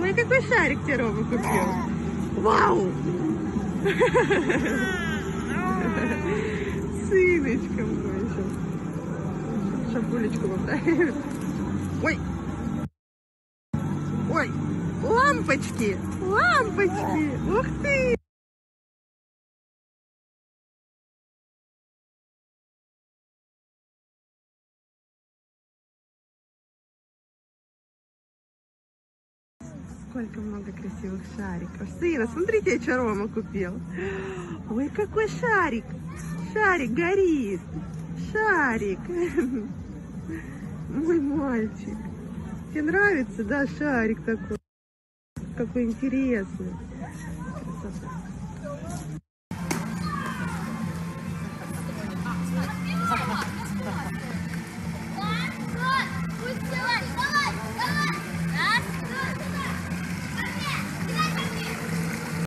Ой, какой шарик тебе Рома купил. Вау! Сыночка мой. Шапулечку вам? Ой! Ой! Лампочки! Лампочки! Ух ты! Сколько много красивых шариков. Сына, смотрите, что Рома купил. Ой, какой шарик. Шарик горит. Шарик. Мой мальчик. Тебе нравится, да, шарик такой? Какой интересный.